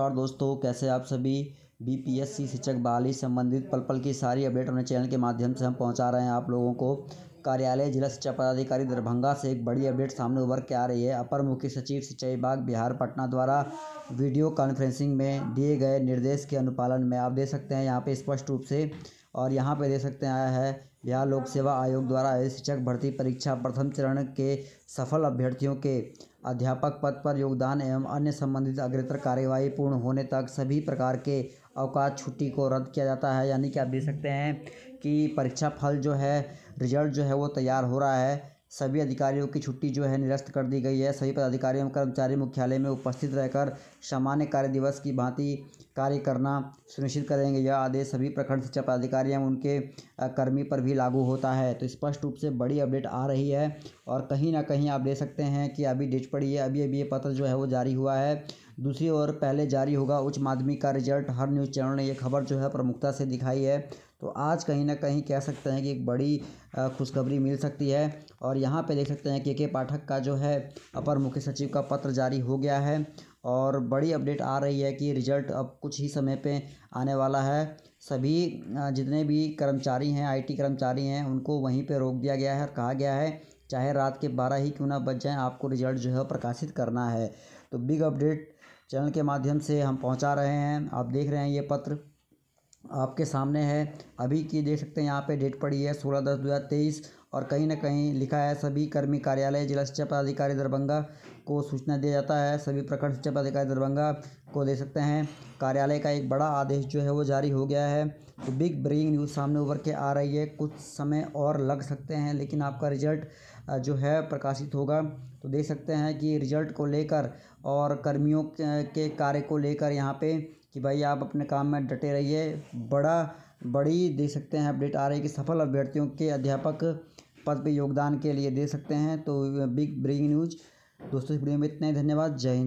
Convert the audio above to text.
नमस्कार दोस्तों, कैसे आप सभी? बीपीएससी शिक्षक बहाली संबंधित पल पल की सारी अपडेट अपने चैनल के माध्यम से हम पहुँचा रहे हैं आप लोगों को। कार्यालय जिला शिक्षा पदाधिकारी दरभंगा से एक बड़ी अपडेट सामने उभर के आ रही है। अपर मुख्य सचिव सिंचाई विभाग बिहार पटना द्वारा वीडियो कॉन्फ्रेंसिंग में दिए गए निर्देश के अनुपालन में आप देख सकते हैं। यहाँ पे स्पष्ट रूप से और यहाँ पे देख सकते हैं, आया है, बिहार लोक सेवा आयोग द्वारा आयोजित शिक्षक भर्ती परीक्षा प्रथम चरण के सफल अभ्यर्थियों के अध्यापक पद पर योगदान एवं अन्य संबंधित अग्रतर कार्यवाही पूर्ण होने तक सभी प्रकार के अवकाश छुट्टी को रद्द किया जाता है। यानी कि आप देख सकते हैं कि परीक्षा फल जो है रिज़ल्ट जो है वो तैयार हो रहा है। सभी अधिकारियों की छुट्टी जो है निरस्त कर दी गई है। सभी पदाधिकारी एवं कर्मचारी मुख्यालय में उपस्थित रहकर सामान्य कार्य दिवस की भांति कार्य करना सुनिश्चित करेंगे। यह आदेश सभी प्रखंड शिक्षा पदाधिकारी एवं उनके कर्मी पर भी लागू होता है। तो स्पष्ट रूप से बड़ी अपडेट आ रही है और कहीं ना कहीं आप देख सकते हैं कि अभी डेट पड़ी है। अभी अभी ये पत्र जो है वो जारी हुआ है। दूसरी ओर पहले जारी होगा उच्च माध्यमिक का रिज़ल्ट। हर न्यूज़ चैनल ने ये खबर जो है प्रमुखता से दिखाई है। तो आज कहीं ना कहीं कह सकते हैं कि एक बड़ी खुशखबरी मिल सकती है। और यहाँ पे देख सकते हैं के के पाठक का जो है अपर मुख्य सचिव का पत्र जारी हो गया है। और बड़ी अपडेट आ रही है कि रिज़ल्ट अब कुछ ही समय पे आने वाला है। सभी जितने भी कर्मचारी हैं, आईटी कर्मचारी हैं, उनको वहीं पे रोक दिया गया है और कहा गया है चाहे रात के बारह ही क्यों ना बच जाएँ, आपको रिज़ल्ट जो है प्रकाशित करना है। तो बिग अपडेट चैनल के माध्यम से हम पहुँचा रहे हैं। आप देख रहे हैं ये पत्र। आपके सामने है। अभी की देख सकते हैं, यहाँ पे डेट पड़ी है सोलह दस दो हज़ार तेईस और कहीं ना कहीं लिखा है, सभी कर्मी कार्यालय, जिला शिक्षा पदाधिकारी दरभंगा को सूचना दिया जाता है। सभी प्रखंड शिक्षा पदाधिकारी दरभंगा को दे सकते हैं। कार्यालय का एक बड़ा आदेश जो है वो जारी हो गया है। तो बिग ब्रेकिंग न्यूज़ सामने उभर के आ रही है। कुछ समय और लग सकते हैं, लेकिन आपका रिज़ल्ट जो है प्रकाशित होगा। तो देख सकते हैं कि रिज़ल्ट को लेकर और कर्मियों के कार्य को लेकर यहाँ पे कि भाई आप अपने काम में डटे रहिए। बड़ा, बड़ी दे सकते हैं अपडेट आ रही है कि सफल अभ्यर्थियों के अध्यापक पद पर योगदान के लिए दे सकते हैं। तो बिग ब्रेकिंग न्यूज़ दोस्तों, इस वीडियो में इतना ही। धन्यवाद। जय हिंद।